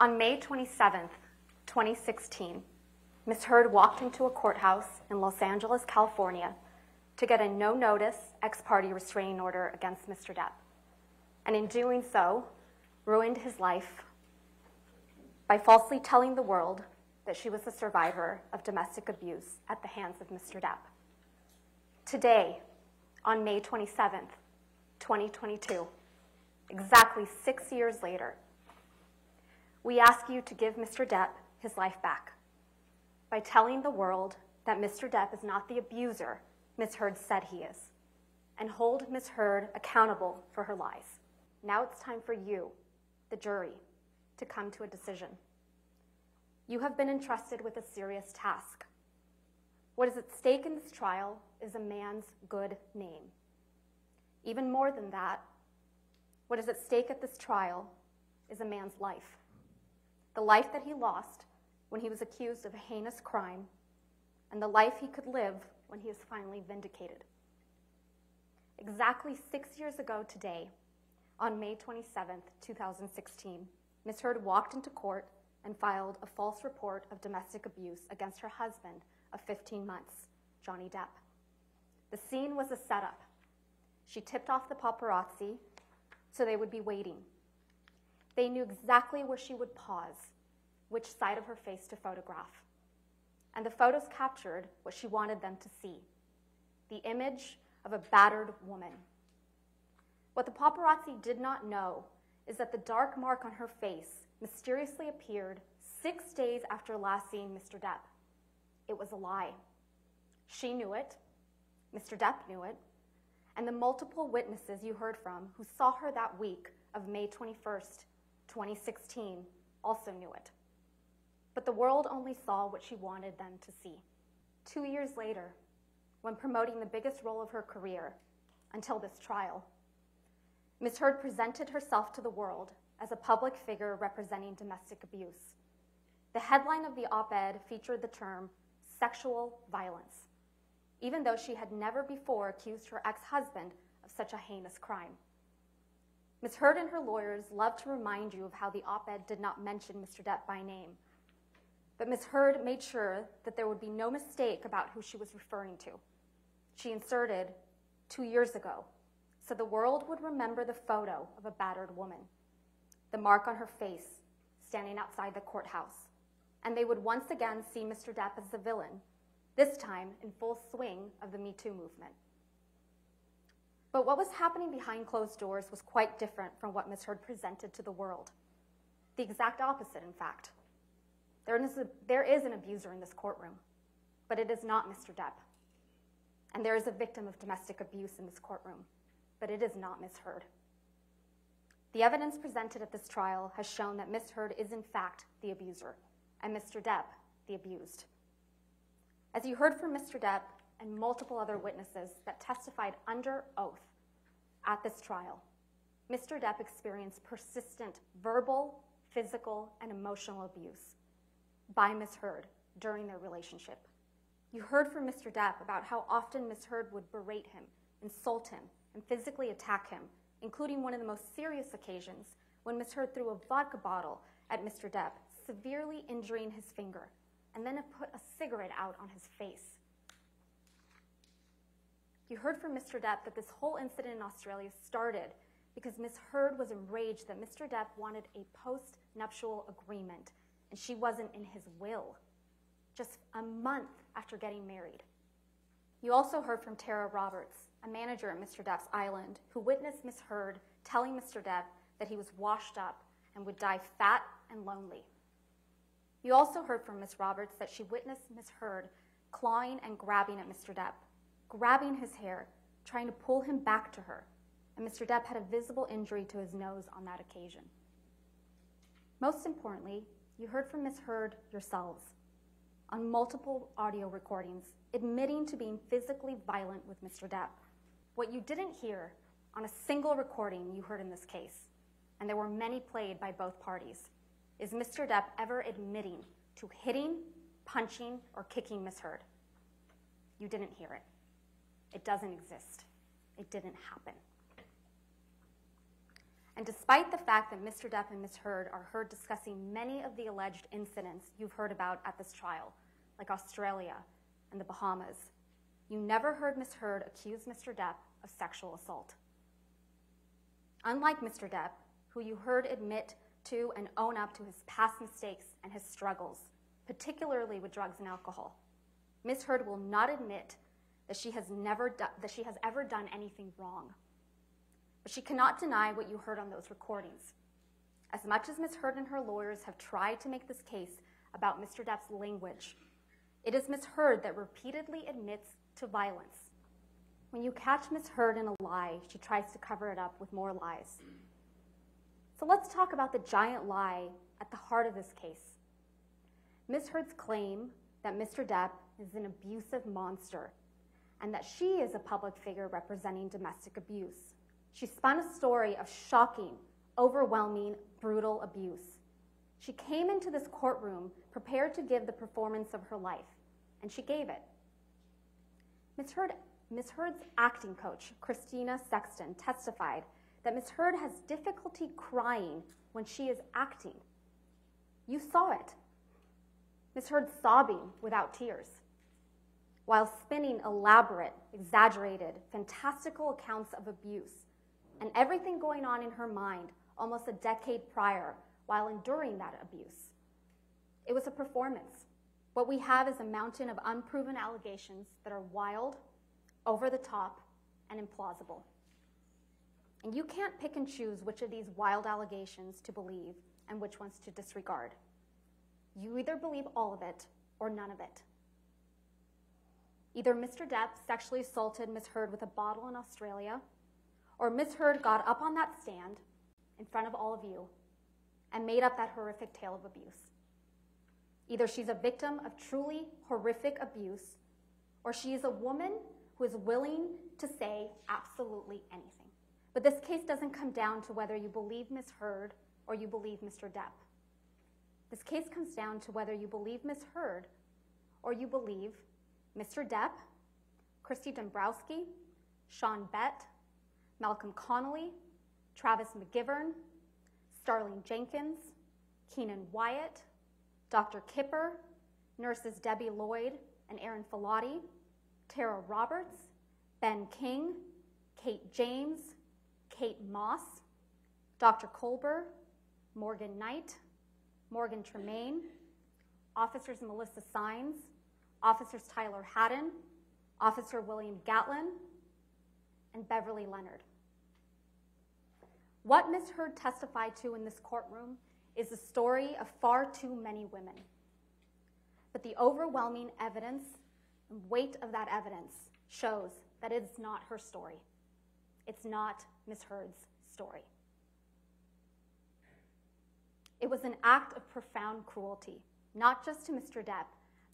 On May 27, 2016, Ms. Heard walked into a courthouse in Los Angeles, California to get a no notice ex parte restraining order against Mr. Depp, and in doing so, ruined his life by falsely telling the world that she was a survivor of domestic abuse at the hands of Mr. Depp. Today, on May 27th, 2022, exactly six years later, we ask you to give Mr. Depp his life back by telling the world that Mr. Depp is not the abuser Ms. Heard said he is, and hold Ms. Heard accountable for her lies. Now it's time for you, the jury, to come to a decision. You have been entrusted with a serious task. What is at stake in this trial is a man's good name. Even more than that, what is at stake at this trial is a man's life. The life that he lost when he was accused of a heinous crime, and the life he could live when he is finally vindicated. Exactly six years ago today, on May 27, 2016, Ms. Heard walked into court and filed a false report of domestic abuse against her husband of 15 months, Johnny Depp. The scene was a setup. She tipped off the paparazzi so they would be waiting. They knew exactly where she would pause, which side of her face to photograph. And the photos captured what she wanted them to see the image of a battered woman. What the paparazzi did not know is that the dark mark on her face mysteriously appeared six days after last seeing Mr. Depp. It was a lie. She knew it, Mr. Depp knew it, and the multiple witnesses you heard from who saw her that week of May 21st, 2016, also knew it. But the world only saw what she wanted them to see. Two years later, when promoting the biggest role of her career, until this trial, Ms. Heard presented herself to the world as a public figure representing domestic abuse. The headline of the op ed featured the term sexual violence, even though she had never before accused her ex husband of such a heinous crime. Ms. Heard and her lawyers love to remind you of how the op ed did not mention Mr. Depp by name but Ms. Heard made sure that there would be no mistake about who she was referring to. She inserted, two years ago, so the world would remember the photo of a battered woman, the mark on her face, standing outside the courthouse, and they would once again see Mr. Depp as the villain, this time in full swing of the Me Too movement. But what was happening behind closed doors was quite different from what Ms. Heard presented to the world. The exact opposite, in fact. There is, a, there is an abuser in this courtroom, but it is not Mr. Depp. And there is a victim of domestic abuse in this courtroom, but it is not Ms. Heard. The evidence presented at this trial has shown that Ms. Heard is in fact the abuser, and Mr. Depp the abused. As you heard from Mr. Depp and multiple other witnesses that testified under oath at this trial, Mr. Depp experienced persistent verbal, physical, and emotional abuse by Ms. Heard during their relationship. You heard from Mr. Depp about how often Ms. Heard would berate him, insult him, and physically attack him, including one of the most serious occasions when Ms. Heard threw a vodka bottle at Mr. Depp, severely injuring his finger, and then put a cigarette out on his face. You heard from Mr. Depp that this whole incident in Australia started because Ms. Heard was enraged that Mr. Depp wanted a post nuptial agreement and she wasn't in his will, just a month after getting married. You also heard from Tara Roberts, a manager at Mr. Depp's Island, who witnessed Miss Heard telling Mr. Depp that he was washed up and would die fat and lonely. You also heard from Miss Roberts that she witnessed Miss Heard clawing and grabbing at Mr. Depp, grabbing his hair, trying to pull him back to her, and Mr. Depp had a visible injury to his nose on that occasion. Most importantly, you heard from Ms. Heard yourselves on multiple audio recordings admitting to being physically violent with Mr. Depp. What you didn't hear on a single recording you heard in this case, and there were many played by both parties, is Mr. Depp ever admitting to hitting, punching, or kicking Ms. Heard. You didn't hear it. It doesn't exist. It didn't happen. And despite the fact that Mr. Depp and Ms. Heard are heard discussing many of the alleged incidents you've heard about at this trial, like Australia and the Bahamas, you never heard Ms. Heard accuse Mr. Depp of sexual assault. Unlike Mr. Depp, who you heard admit to and own up to his past mistakes and his struggles, particularly with drugs and alcohol, Ms. Heard will not admit that she has never do- that she has ever done anything wrong. But she cannot deny what you heard on those recordings. As much as Ms. Heard and her lawyers have tried to make this case about Mr. Depp's language, it is Ms. Heard that repeatedly admits to violence. When you catch Ms. Heard in a lie, she tries to cover it up with more lies. So let's talk about the giant lie at the heart of this case. Ms. Heard's claim that Mr. Depp is an abusive monster and that she is a public figure representing domestic abuse. She spun a story of shocking, overwhelming, brutal abuse. She came into this courtroom prepared to give the performance of her life, and she gave it. Ms. Heard, Ms. Heard's acting coach, Kristina Sexton, testified that Ms. Heard has difficulty crying when she is acting. You saw it. Ms. Heard sobbing without tears, while spinning elaborate, exaggerated, fantastical accounts of abuse and everything going on in her mind almost a decade prior while enduring that abuse. It was a performance. What we have is a mountain of unproven allegations that are wild, over the top, and implausible. And you can't pick and choose which of these wild allegations to believe and which ones to disregard. You either believe all of it or none of it. Either Mr. Depp sexually assaulted Miss Heard with a bottle in Australia, or Miss Heard got up on that stand in front of all of you and made up that horrific tale of abuse. Either she's a victim of truly horrific abuse, or she is a woman who is willing to say absolutely anything. But this case doesn't come down to whether you believe Miss Heard or you believe Mr. Depp. This case comes down to whether you believe Miss Heard or you believe Mr. Depp, Christi Dembrowski, Sean Bett, Malcolm Connolly, Travis McGivern, Starling Jenkins, Keenan Wyatt, Dr. Kipper, nurses Debbie Lloyd and Erin Falati, Tara Roberts, Ben King, Kate James, Kate Moss, Dr. Kolber, Morgan Knight, Morgan Tremaine, Officers Melissa Saenz, Officers Tyler Hadden, Officer William Gatlin, and Beverly Leonard. What Ms. Heard testified to in this courtroom is the story of far too many women. But the overwhelming evidence and weight of that evidence shows that it's not her story. It's not Ms. Heard's story. It was an act of profound cruelty, not just to Mr. Depp,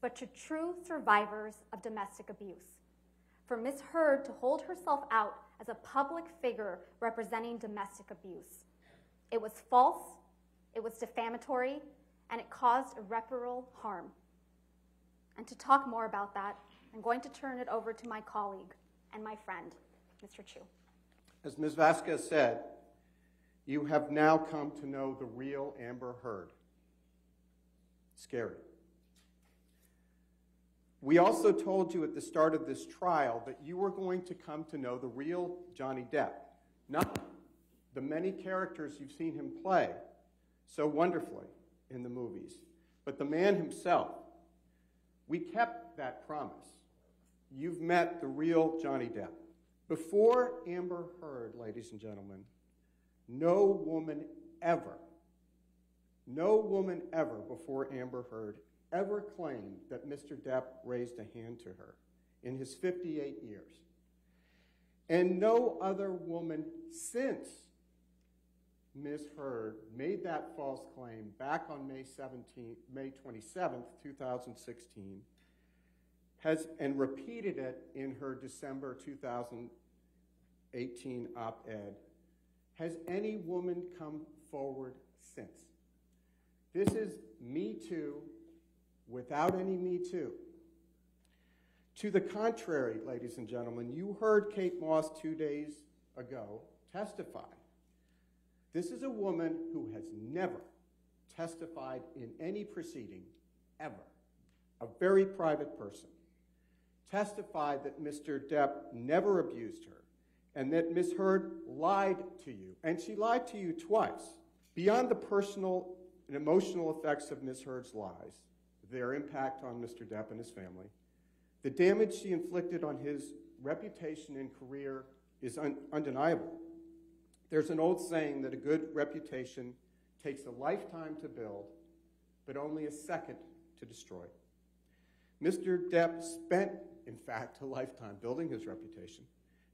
but to true survivors of domestic abuse. For Ms. Heard to hold herself out as a public figure representing domestic abuse. It was false, it was defamatory, and it caused irreparable harm. And to talk more about that, I'm going to turn it over to my colleague and my friend, Mr. Chew. As Ms. Vasquez said, you have now come to know the real Amber Heard. Scary. We also told you at the start of this trial that you were going to come to know the real Johnny Depp, not the many characters you've seen him play so wonderfully in the movies, but the man himself. We kept that promise. You've met the real Johnny Depp. Before Amber Heard, ladies and gentlemen, no woman ever, no woman ever before Amber Heard ever claimed that Mr. Depp raised a hand to her in his 58 years. And no other woman since Ms. Heard made that false claim back on May 17, May 27th, 2016, has and repeated it in her December 2018 op-ed. Has any woman come forward since? This is Me Too without any Me Too. To the contrary, ladies and gentlemen, you heard Kate Moss two days ago testify This is a woman who has never testified in any proceeding ever, a very private person, testified that Mr. Depp never abused her and that Ms. Heard lied to you. And she lied to you twice. Beyond the personal and emotional effects of Ms. Heard's lies, their impact on Mr. Depp and his family, the damage she inflicted on his reputation and career is un- undeniable. There's an old saying that a good reputation takes a lifetime to build, but only a second to destroy. Mr. Depp spent, in fact, a lifetime building his reputation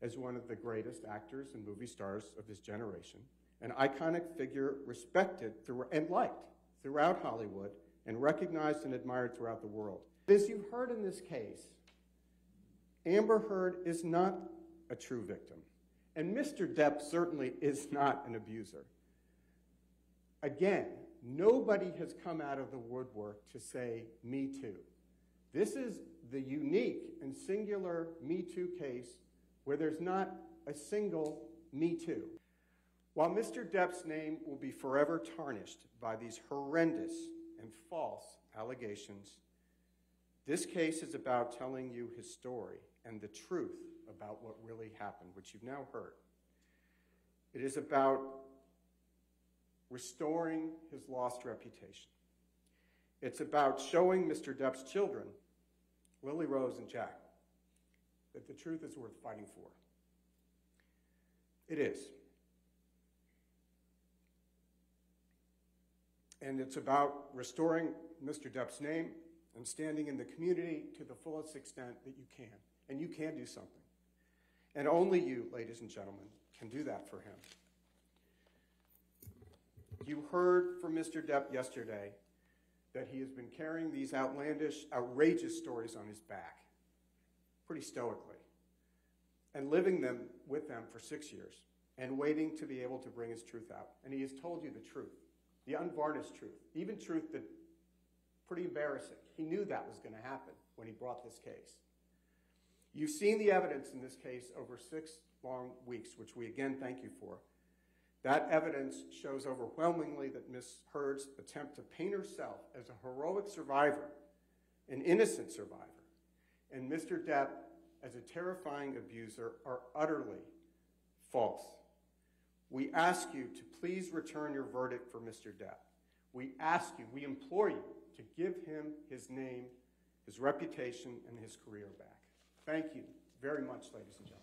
as one of the greatest actors and movie stars of his generation, an iconic figure respected through, and liked throughout Hollywood and recognized and admired throughout the world. As you've heard in this case, Amber Heard is not a true victim, and Mr. Depp certainly is not an abuser. Again, nobody has come out of the woodwork to say, Me Too. This is the unique and singular Me Too case where there's not a single Me Too. While Mr. Depp's name will be forever tarnished by these horrendous and false allegations, this case is about telling you his story and the truth about what really happened, which you've now heard. It is about restoring his lost reputation. It's about showing Mr. Depp's children, Lily Rose and Jack, that the truth is worth fighting for. It is. And it's about restoring Mr. Depp's name and standing in the community to the fullest extent that you can. And you can do something. And only you, ladies and gentlemen, can do that for him. You heard from Mr. Depp yesterday that he has been carrying these outlandish, outrageous stories on his back pretty stoically and living them with them for six years and waiting to be able to bring his truth out. And he has told you the truth, the unvarnished truth, even truth that pretty embarrassing. He knew that was going to happen when he brought this case. You've seen the evidence in this case over six long weeks, which we again thank you for. That evidence shows overwhelmingly that Ms. Heard's attempt to paint herself as a heroic survivor, an innocent survivor, and Mr. Depp as a terrifying abuser are utterly false. We ask you to please return your verdict for Mr. Depp. We ask you, we implore you to give him his name, his reputation, and his career back. Thank you very much, ladies and gentlemen.